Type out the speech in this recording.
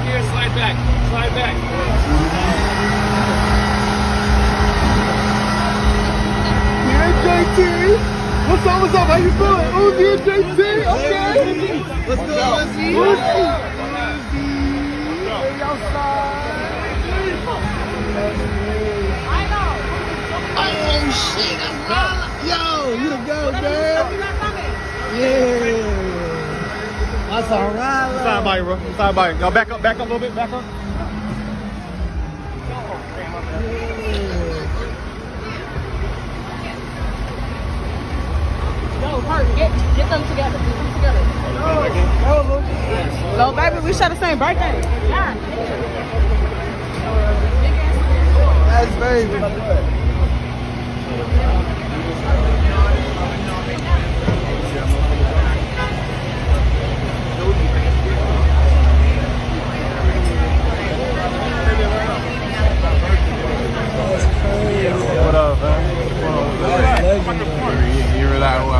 right here. Slide back. Slide back. Yeah, JT. What's up? What's up? How you feeling? Uzi oh, and JT. Okay. Let's go, Uzi. Uzi. Hey, y'all slide. Oh, shit. That's wild. Yo, you the go, man. Yeah. That's all right. Side body, bro. Side body. Y'all back up, back up a little bit. Back up. Yo, Kurt, get get them together. Get them together. Go, baby. We share the same birthday. Yeah. That's crazy. What up, man? Legend,